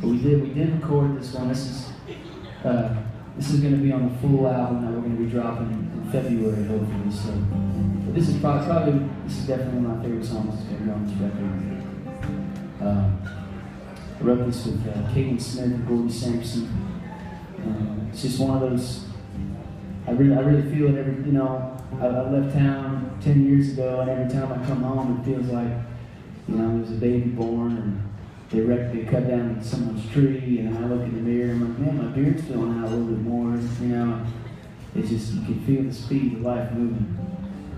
But we did we did record this one. This is uh, this is going to be on the full album that we're going to be dropping in February, hopefully. So, but this is probably, probably this is definitely one of my favorite songs that's going to be on this record. Uh, I wrote this with uh, Caitlyn Smith and Gordie Sampson. Uh, it's just one of those. I really, I really feel it every. You know, I, I left town ten years ago, and every time I come home, it feels like, you know, there's a baby born, and they wrecked, they cut down someone's tree, and I look in the mirror, and I'm like, man, my beard's filling out a little bit more. You know, it's just you can feel the speed of life moving.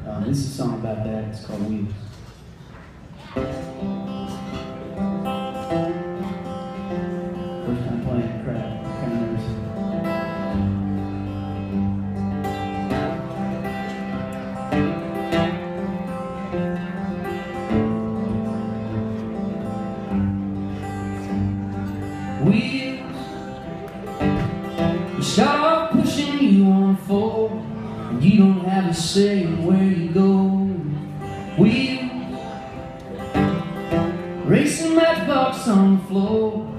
Uh, this is a song about that. It's called Wheels. You don't have a say in where you go. Wheels, racing matchbox on the floor,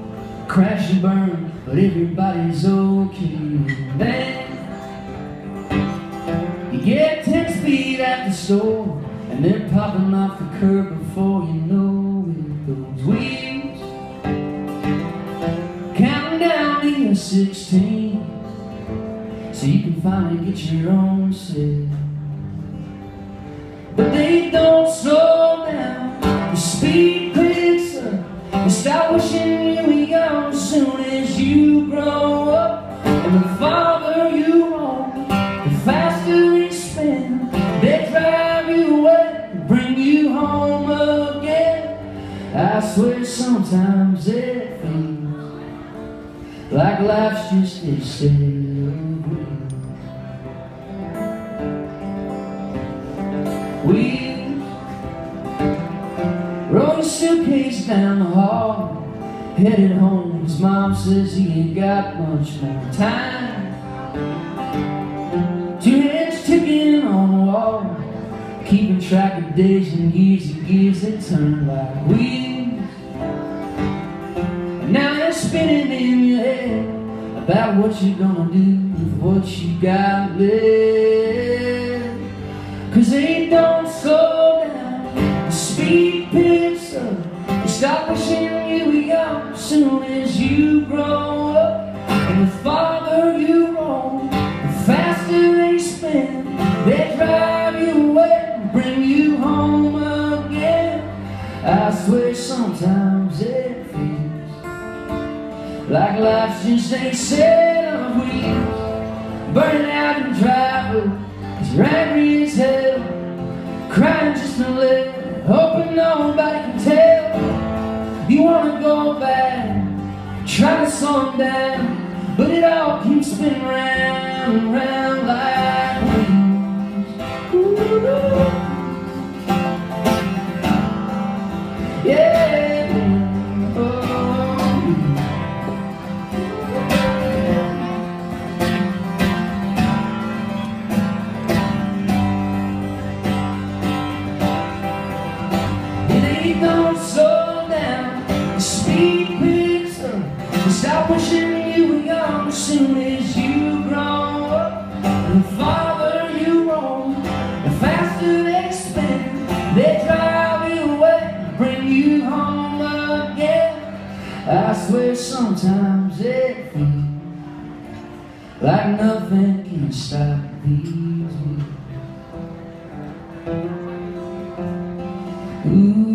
crash and burn, but everybody's okay. Then you get ten speed at the store, and they're popping off the curb before you know it. Those wheels counting down to your 16 so you can finally get your own set. But they don't slow down, the speed picks up. You start wishing you were young as soon as you grow up. And the farther you roam, the faster they spin. They drive you away, bring you home again. I swear sometimes it feels like life's just a set of wheels. Roll your suitcase down the hall, headed home. His mom says he ain't got much more time. Two heads ticking on the wall, keeping track of days and years and years that turn like wheels. And now they're spinning in your head about what you're gonna do with what you got left. Cause stop wishing were young as soon as you grow up. And the farther you roam, the faster they spin. They drive you away and bring you home again. I swear sometimes it feels like life's just a set of wheels Burning out driver Cause you're angry as hell Crying just a little Hoping nobody wanna go back Try to slow 'em down But it all keeps spinning round and round like wheels Ooh. Stop wishing you were young as soon as you grow up. The farther you roam, the faster they spin. They drive you away, bring you home again. I swear sometimes it feels like nothing can stop these wheels.